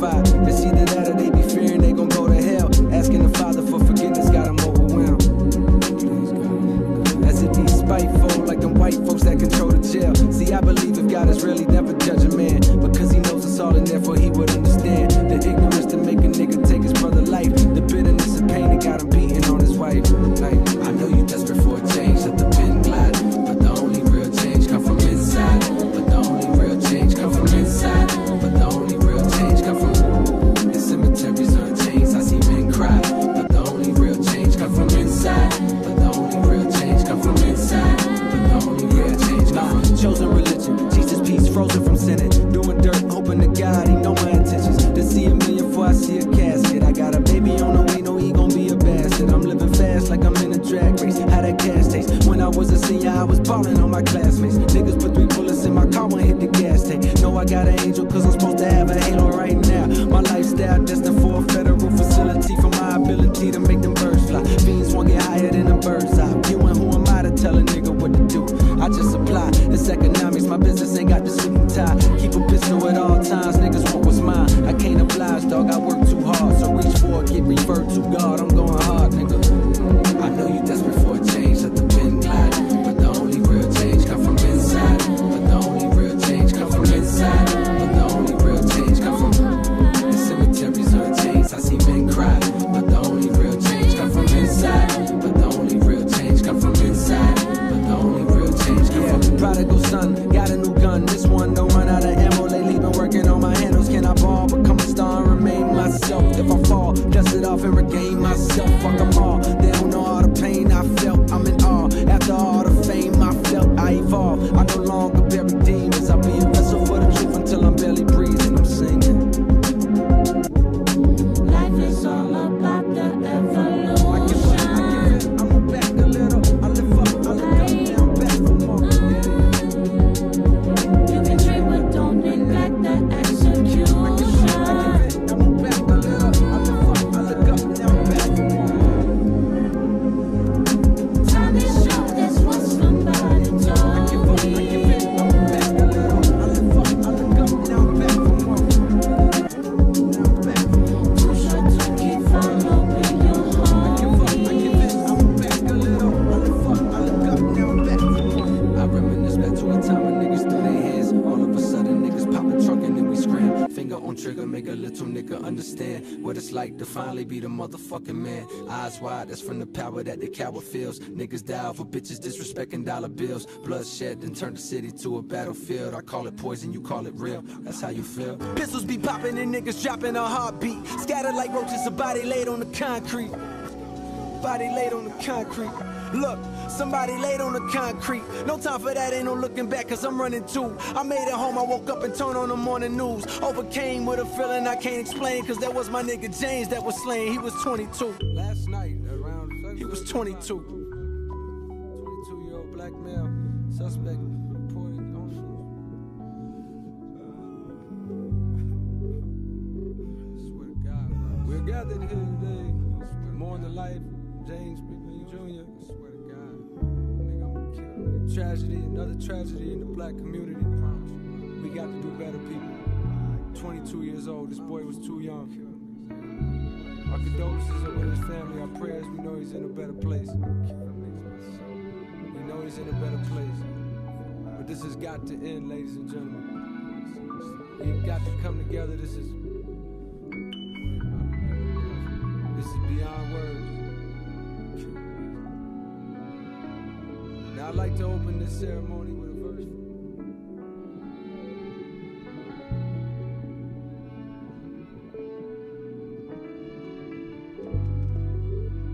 terrified. It's either that or they be fearing they gon' go to hell. Asking the Father for forgiveness got 'em overwhelmed. As it be spiteful, like them white folks that control the jail. See, I believe if God is really never judge a man, because he knows us all and therefore he would understand the ignorance to make come inside. But the only real change come from inside. But the only real change come from chosen religion. Jesus peace, frozen from sinning, doing dirt, hoping to God he know my intentions. To see a million before I see a casket. I got a baby on the way, no he gon' be a bastard. I'm living fast like I'm in a drag race. How that gas taste? When I was a senior, I was ballin' on my classmates. Niggas put three bullets in my car when hit the gas tank. Know I got an angel cause I'm supposed to have a halo right now. My lifestyle destined for a federal facility for my ability Pistol at all times. Niggas dust and regain myself. Fuck them trigger, make a little nigga understand what it's like to finally be the motherfucking man. Eyes wide, that's from the power that the coward feels. Niggas die for bitches disrespecting dollar bills. Bloodshed then turn the city to a battlefield. I call it poison, you call it real. That's how you feel. Pistols be popping and niggas dropping a heartbeat. Scattered like roaches, a body laid on the concrete. Body laid on the concrete. Look, somebody laid on the concrete. No time for that, ain't no looking back, cause I'm running too. I made it home, I woke up and turned on the morning news. Overcame with a feeling I can't explain, cause that was my nigga James that was slain. He was 22. Last night, around. He was 22. 22 year old black male suspect reported on Swear to God. We're gathered here Tragedy, another tragedy in the black community. We got to do better, people. 22 years old, this boy was too young. Our condolences are with his family, our prayers, we know he's in a better place. We know he's in a better place. But this has got to end, ladies and gentlemen. We've got to come together. This is this is beyond I'd like to open this ceremony